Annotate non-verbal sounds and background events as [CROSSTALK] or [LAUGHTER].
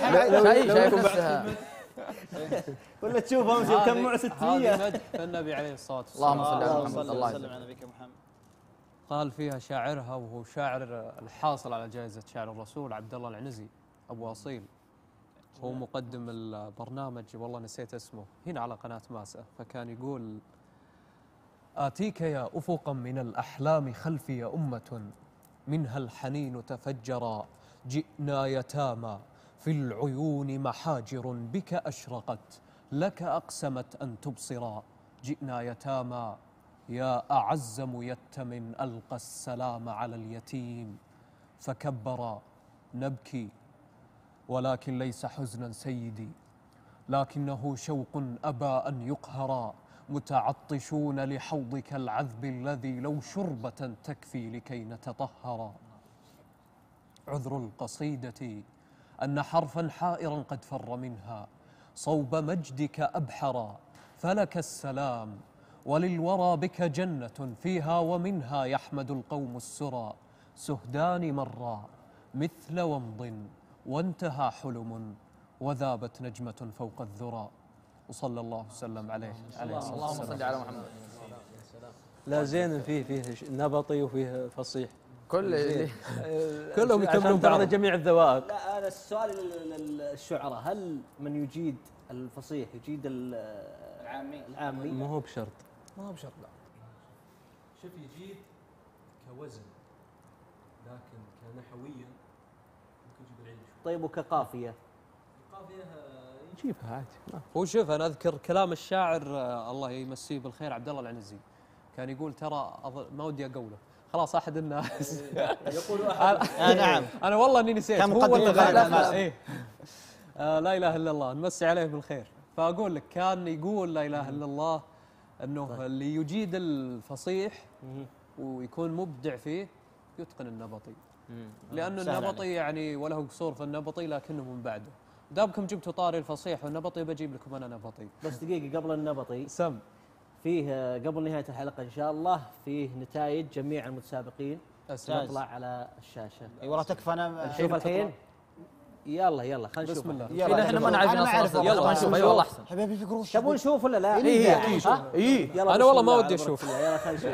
شايف شايف نفسها. [LAUGHS] ولا تشوف امس هذه- كم مع 600 هذه مدح النبي عليه الصلاة والسلام. اللهم صل على محمد. الله وسلم على نبيك محمد. قال فيها شاعرها وهو شاعر الحاصل على جائزة شاعر الرسول عبد الله العنزي أبو أصيل. هو مقدم البرنامج والله نسيت اسمه. هنا على قناة ماسة فكان يقول آتيك يا أفقا من الأحلام خلفي أمة منها الحنين تفجرا جئنا يتامى في العيون محاجر بك أشرقت لك أقسمت أن تبصرا جئنا يتامى يا أعز ميتم ألقى السلام على اليتيم. فكبرا نبكي ولكن ليس حزنا سيدي. لكنه شوق أبى أن يقهرا متعطشون لحوضك العذب الذي لو شربة تكفي لكي نتطهرا عذر القصيدة. أن حرفا حائرا قد فر منها. صوب مجدك أبحرا فلك السلام. وللورى بك جنة فيها ومنها يحمد القوم السرى. سهدان مرا مثل ومض وانتهى حلم وذابت نجمة فوق الذرى. وصلى الله وسلم عليه. عليه الصلاة اللهم والسلام. صل على محمد. لا زين فيه فيه نبطي وفيه فصيح. كل [LAUGHS] كلهم يكملون بعض. جميع الذوائق. لا أنا السؤال لل- لل- للشعراء هل من يجيد الفصيح يجيد ال- العامي؟ العامي؟ ما هو بشرط. ما هو بشرط لا. شوف يجيد كوزن لكن كنحويا ممكن يجيب شوي. طيب وكقافية؟ القافية آه، جيبها عادي. هو شوف أنا أذكر كلام الشاعر آه، الله يمسيه بالخير عبد الله العنزي. كان يقول ترى ما ودي أقوله. خلاص أحد الناس. [LAUGHS] يقول أحد. آه نعم. أنا والله إني نسيت. كان مقدم الغالب لا. إيه. آه لا إله إلا الله. نمسي عليه بالخير. فأقول لك كان يقول لا إله إلا الله إنه اللي يجيد الفصيح ويكون مبدع فيه يتقن النبطي. لأن النبطي يعني وله قصور في النبطي لكنه من بعده. دامكم جبتوا طاري الفصيح والنبطي بجيب لكم أنا نبطي. بس دقيقة قبل النبطي. سم. فيه آه، قبل نهاية الحلقة إن شاء الله فيه نتائج جميع المتسابقين. تطلع على الشاشة. إي والله تكفى أنا نشوف الحين. يلا يلا خلينا نشوف. بسم الله. يلا إحنا ما نعرف أنا ما والله. يلا نشوف أي والله. احسن حبيبي في قروش. تبون نشوف ولا لا؟ إيه،؟ إي. يلا أنا بسم والله ما ودي الله، يلا خلينا نشوف.